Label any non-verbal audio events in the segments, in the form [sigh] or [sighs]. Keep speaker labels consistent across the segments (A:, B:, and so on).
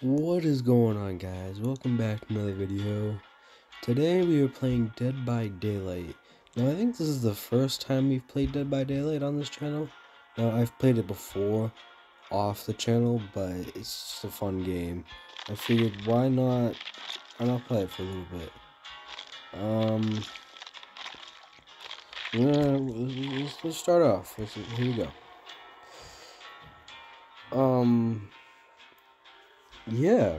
A: What is going on guys? Welcome back to another video. Today we are playing Dead by Daylight. Now I think this is the first time we've played Dead by Daylight on this channel. Now I've played it before off the channel, but it's just a fun game. I figured why not not play it for a little bit. Um yeah, let's, let's start off. Let's, here we go. Um yeah,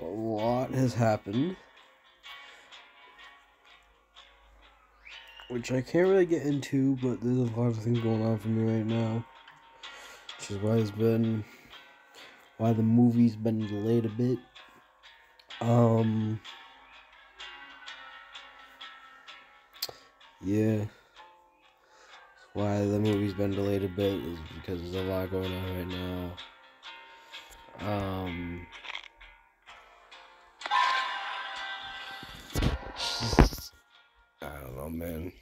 A: a lot has happened. Which I can't really get into, but there's a lot of things going on for me right now. Which is why it's been, why the movie's been delayed a bit. Um, yeah. Why the movie's been delayed a bit is because there's a lot going on right now. Um, I don't know, man.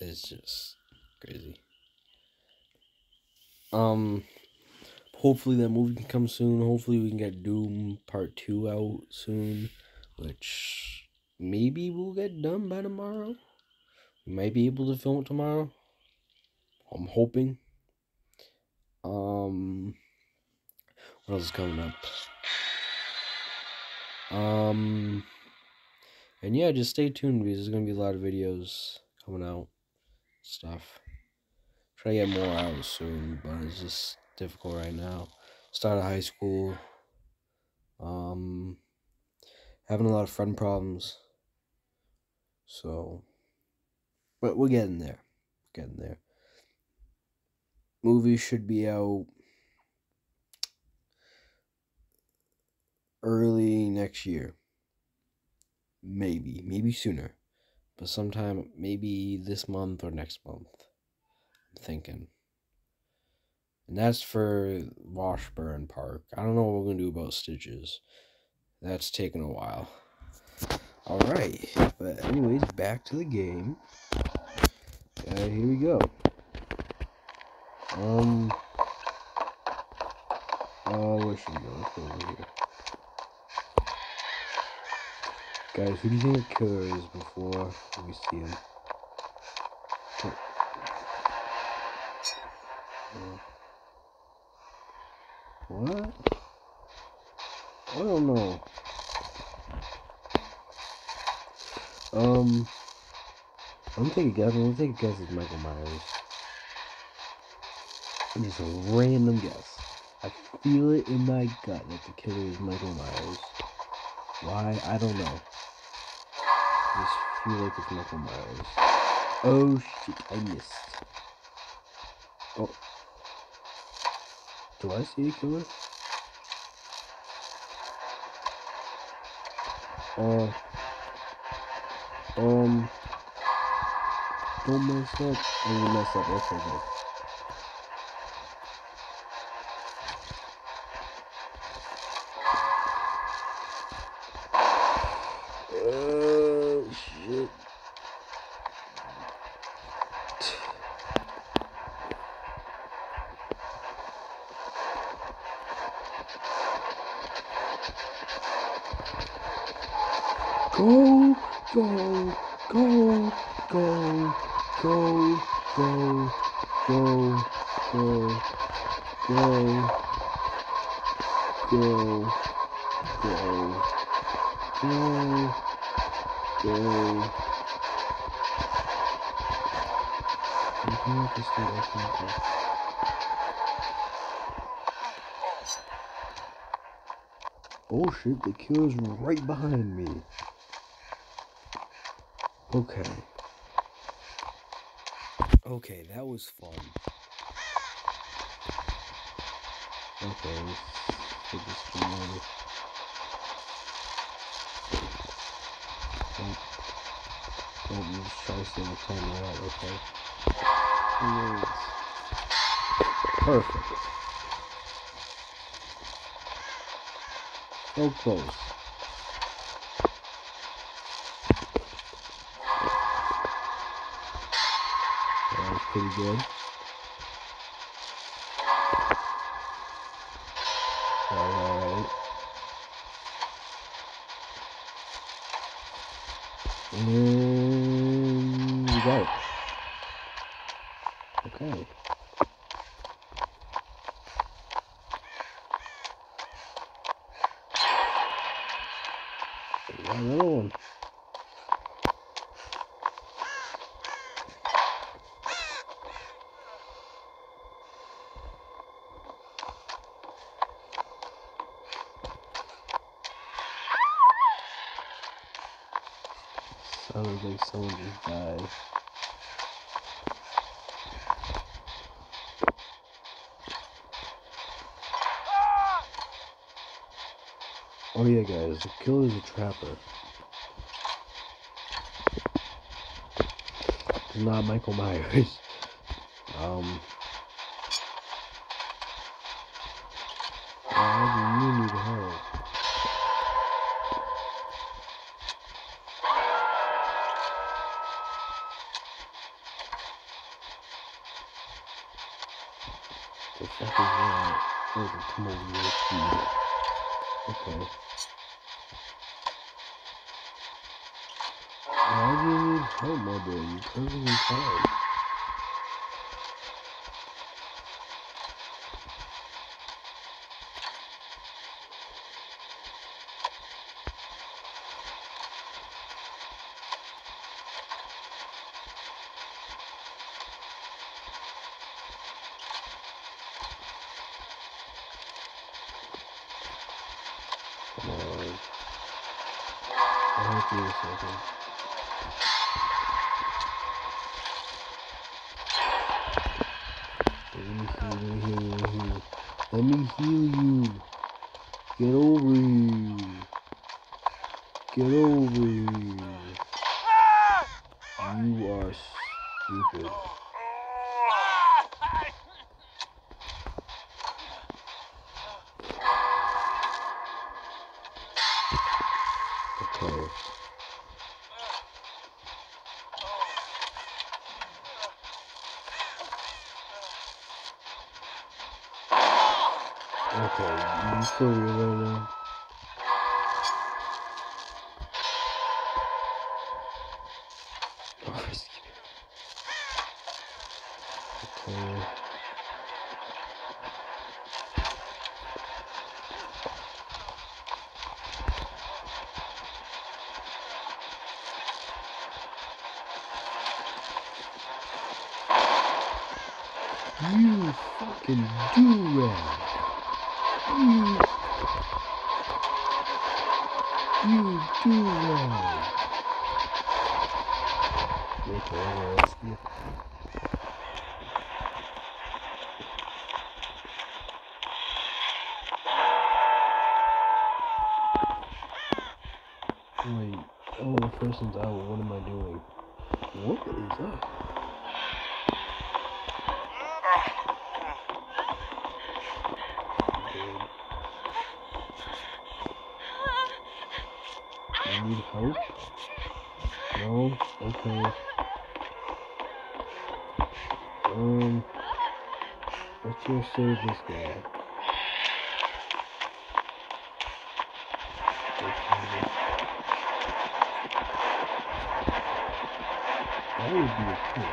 A: It's just crazy. Um, hopefully that movie can come soon. Hopefully we can get Doom Part 2 out soon, which maybe we'll get done by tomorrow. We might be able to film it tomorrow. I'm hoping. What else is coming up? Um, and yeah, just stay tuned because there's gonna be a lot of videos coming out, stuff. Try to get more out soon, but it's just difficult right now. Started high school. Um, having a lot of friend problems. So, but we're getting there. Getting there. Movie should be out early next year. Maybe, maybe sooner. But sometime, maybe this month or next month. I'm thinking. And that's for Washburn Park. I don't know what we're going to do about Stitches. That's taken a while. Alright, but anyways, back to the game. Uh, here we go. Um, uh, where should we go? Let's go over here. Guys, who do you think the killer is before we see him? What? I don't know. Um, I'm gonna take a guess. I'm gonna take a guess it's Michael Myers. Just a random guess. I feel it in my gut that the killer is Michael Myers. Why? I don't know. I just feel like it's Michael Myers. Oh shit, I missed. Oh. Do I see a killer? Uh. Um. Don't mess up. I'm gonna mess up. Okay, good. Go, go, go, go, go, go, go, go, go, go, go, go, go. You can make this dude open. Oh shit, the killer's right behind me. Okay. Okay, that was fun. Okay, let's get this thing. Don't, don't try to stay the timer out, okay? Yes. Perfect. So close. Pretty good. Alright. And we got it. Okay. Another one. Died. Oh yeah guys, the killer's a trapper. Not Michael Myers. [laughs] Um You. Let me heal, let me heal, heal. Let me heal you. Okay, you here right now? Wait, oh, the person's out. What am I doing? What is that? Dude. You need help? No? Okay. Um, save this guy. That would be a cool.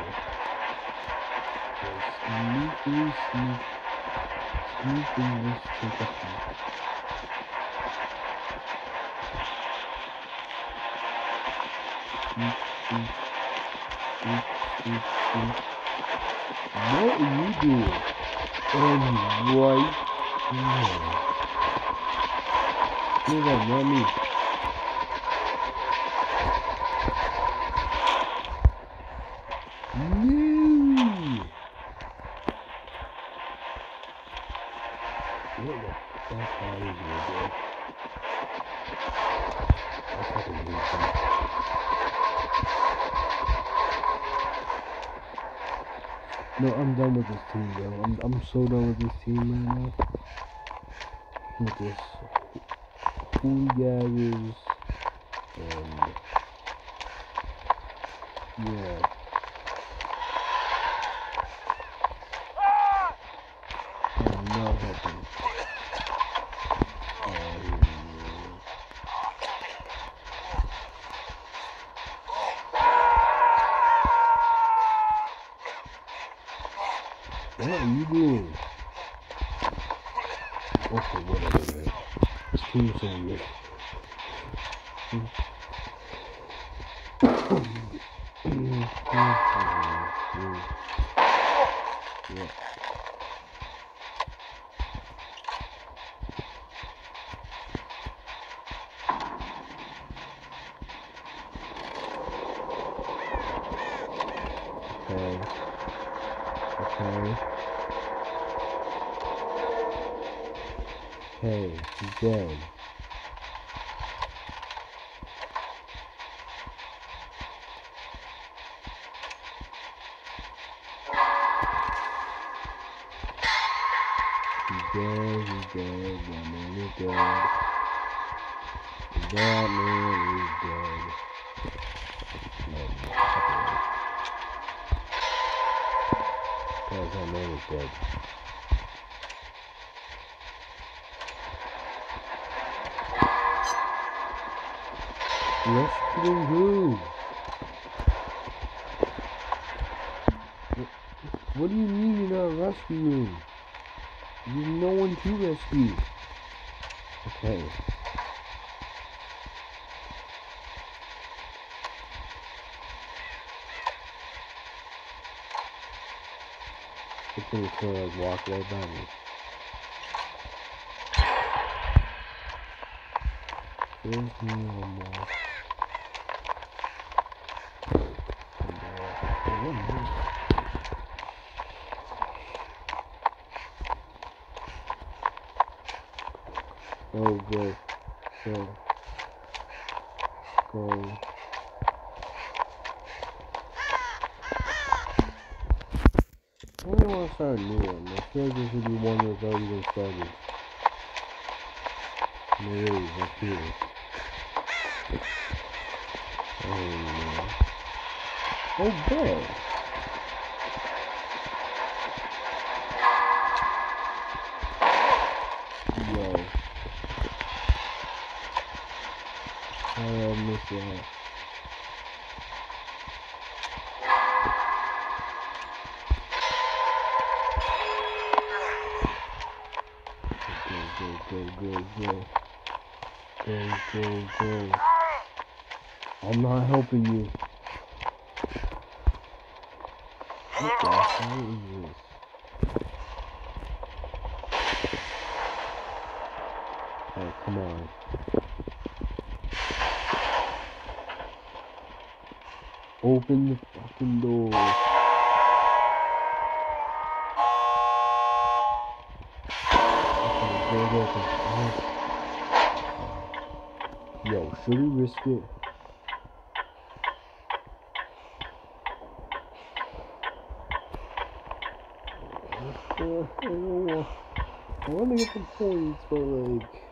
A: Sneaky, sneak, sneaky, let's take a peek. What are you doing? And right. Move on, not me. No! What the fuck are you doing, bro? I fucking hate you. No, I'm done with this team, bro. I'm I'm so done with this team right now. With this fool gaggers and yeah. I'm not helping. Okay, whatever, man. This team is so weird. Yeah. Okay. That man is dead. Guys, that man is dead. Rescuing who? What, what do you mean you're not rescuing? There's no one to rescue. Okay. It's gonna like walk right by me. There's one more. Oh, go. Go. Go. I really want to start new one. I feel like this would be one that's already been started. And it is up here. Oh no. Oh, good. Yo. I miss that? Go, go. I'm not helping you. What the hell is this? Oh, come on. Open the fucking door. Yo, should we risk it? I want. To get the points, but like.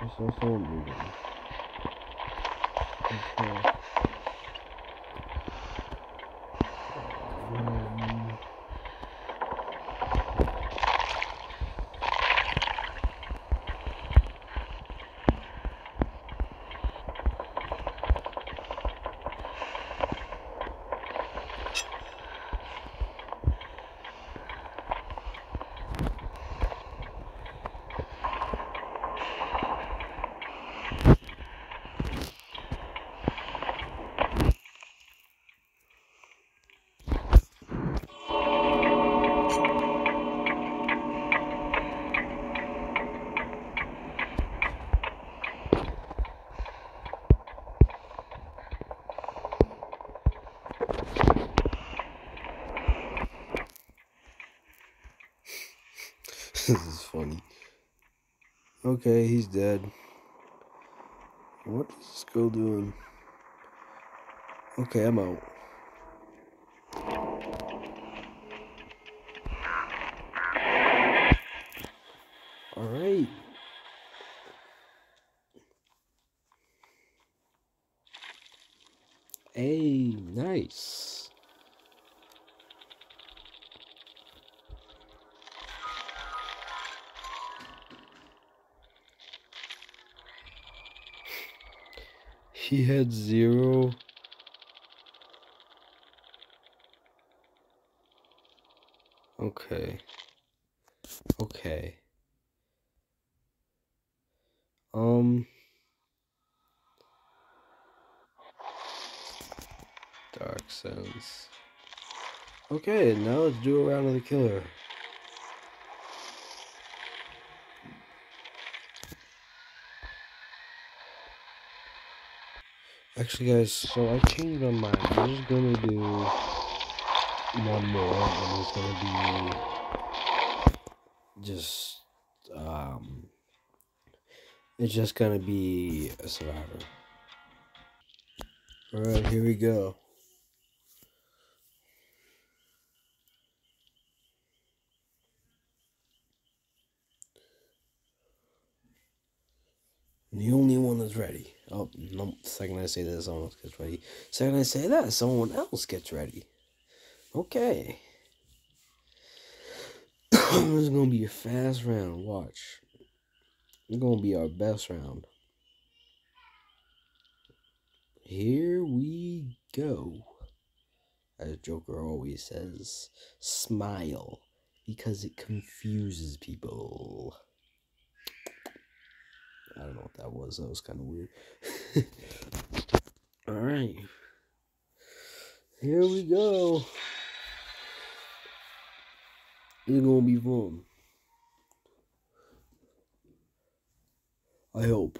A: I saw someone moving. Okay. Um, this is funny. Okay, he's dead. What is this girl doing? Okay, I'm out. Alright. Hey, nice. He had zero. Okay. Okay. Um. Dark Sense. Okay, now let's do a round of the killer. Actually, guys, so I changed my mind. I'm just gonna do one more, and it's gonna be just, um, it's just gonna be a survivor. Alright, here we go. The only one that's ready. Oh, no, second I say that, someone else gets ready. Second I say that, someone else gets ready. Okay. [coughs] this is going to be a fast round. Watch. It's going to be our best round. Here we go. As Joker always says, smile because it confuses people. I don't know what that was. That was kind of weird. [laughs] All right. Here we go. It's going to be fun. I hope.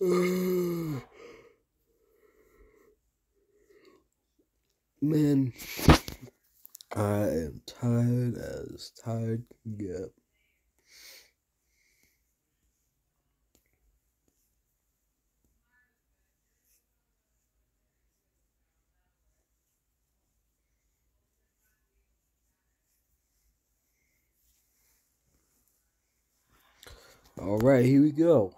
A: [sighs] Man. I am tired as tired can get. All right, here we go.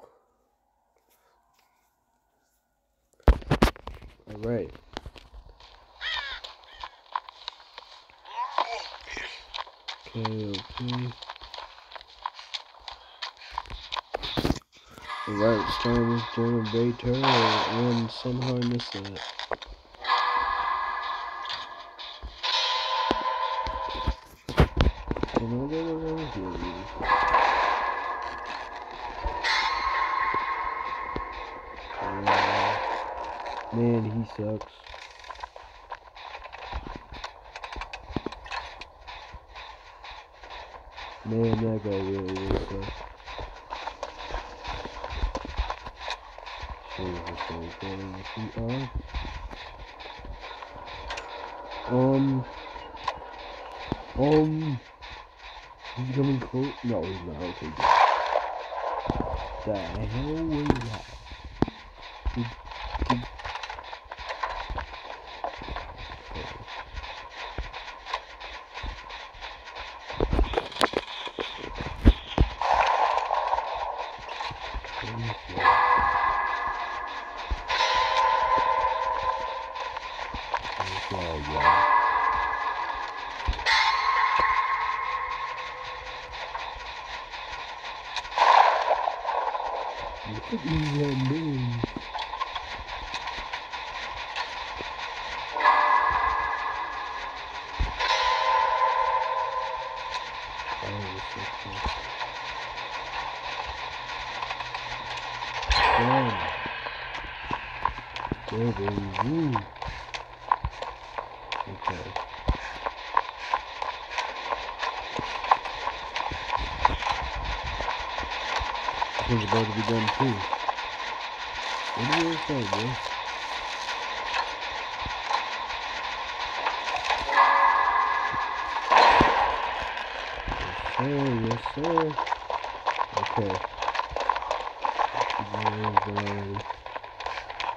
A: All right. Okay, okay. Alright, starting with generator and somehow I missed that. Uh, man, he sucks. Man, that guy really is though. Um, um, he's coming close. Not. Okay, The hell was that? There, baby. Okay. This about to be done too. What do you say, bro? Yes, sir. Yes, sir. Okay.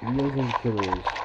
A: And killers.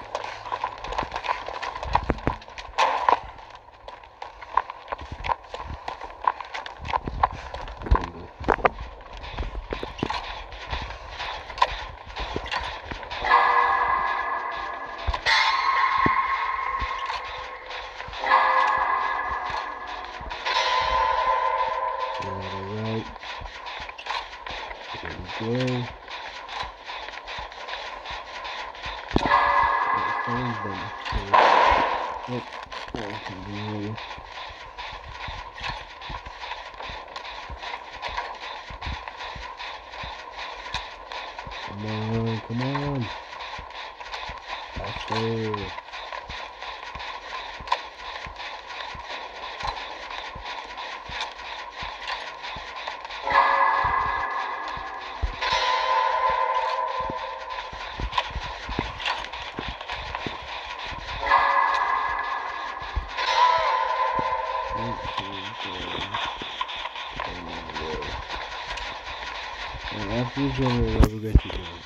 A: And after the generator, I will get you going.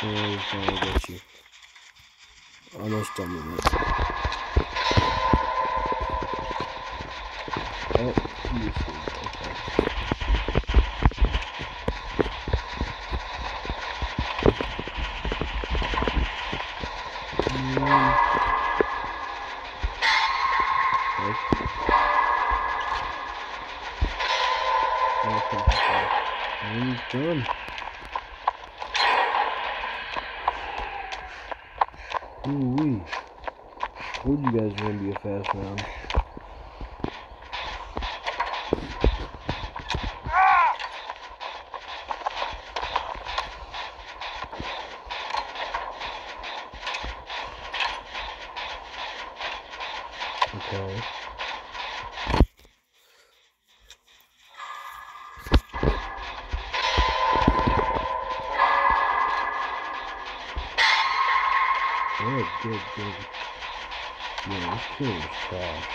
A: So, I'll get you. Almost done with it. Oh, you see. Okay. Mm. Okay. Okay. And done. Ooh wee. Told you guys were gonna be a fast round. Yeah, this kill is trash.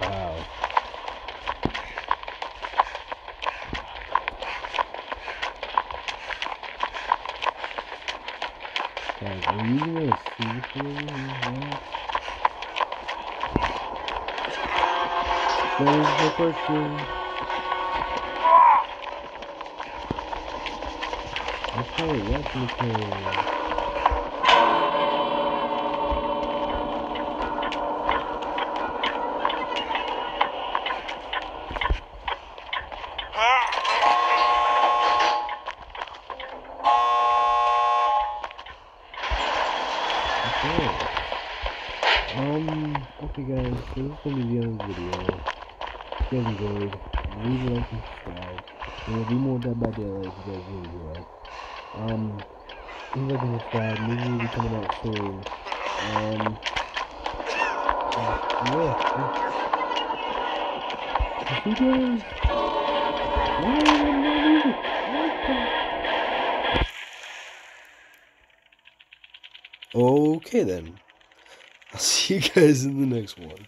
A: Wow. Guys, are you gonna see through that? That Okay, replicate. Okay. Um, okay guys, this is gonna be the end of the video. You guys enjoyed, leave a like and subscribe. There will be more Dead by Daylight if you guys really enjoy. Um, leave a like and subscribe, movie will be coming out soon. Um, uh, yeah. guys. I? What the- Okay then. I'll see you guys in the next one.